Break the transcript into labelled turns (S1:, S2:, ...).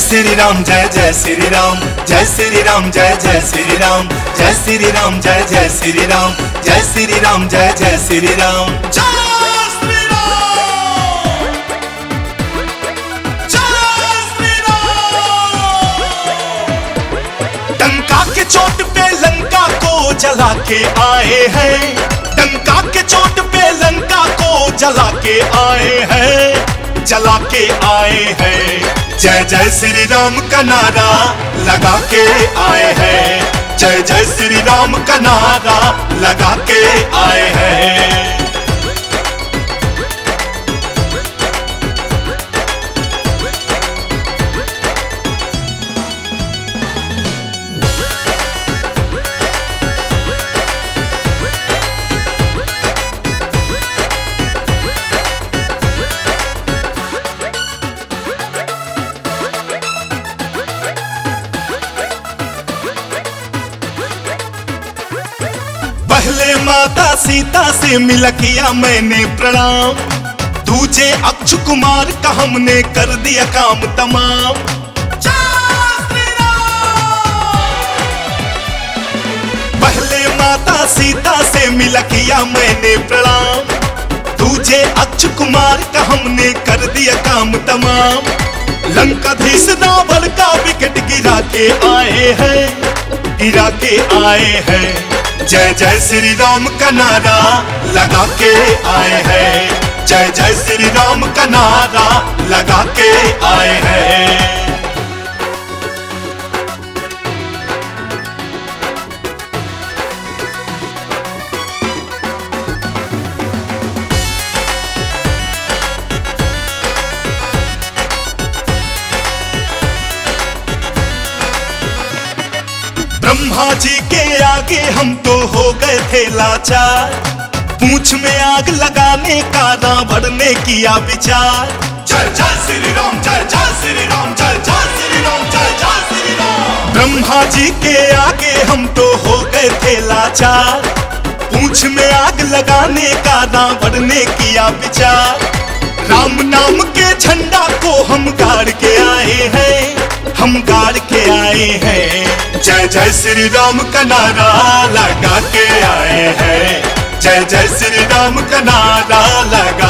S1: श्री राम जय जय श्री राम जय श्री राम जय जय श्री राम जय श्री राम जय जय श्री राम जय श्री राम जय जय श्री राम चोट पे लंका को जला के आए हैं। डंका के चोट पे लंका को जला के आए हैं। जला के आए हैं। जय जय श्री राम का नारा लगा के आए हैं। जय जय श्री राम का नारा लगा के आए हैं। माता सीता से मिल किया मैंने प्रणाम। दूजे अक्षु कुमार का हमने कर दिया काम तमाम। माता सीता से मिल किया मैंने प्रणाम। दूजे अक्षु कुमार का हमने कर दिया काम तमाम। लंकाधीश रावण का विकेट गिरा के आए हैं, गिरा के आए हैं। जय जय श्री राम का नारा लगा के आए हैं। जय जय श्री राम का नारा लगा के आए हैं। ब्रह्मा जी के आगे हम तो हो गए थे लाचार। पूछ में आग लगाने का ने किया विचार। जय जय श्री राम जय जय श्री राम जय जय श्री राम जय जय श्री राम ब्रह्मा जी के आगे हम तो हो गए थे लाचार। पूछ में आग लगाने का ने किया विचार। राम नाम के झंडा को हम गाड़ के आए हैं। हम गाड़ के आए हैं। जय जय श्री राम का नारा लगा के आए हैं। जय जय श्री राम का नारा लगा